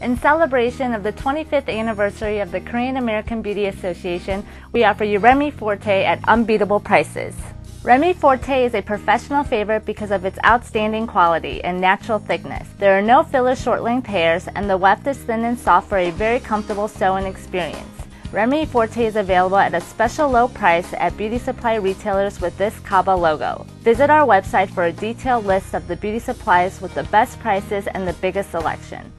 In celebration of the 25th anniversary of the Korean American Beauty Association, we offer you Remy Forte at unbeatable prices. Remy Forte is a professional favorite because of its outstanding quality and natural thickness. There are no filler short length hairs, and the weft is thin and soft for a very comfortable sewing experience. Remy Forte is available at a special low price at beauty supply retailers with this Kaba logo. Visit our website for a detailed list of the beauty supplies with the best prices and the biggest selection.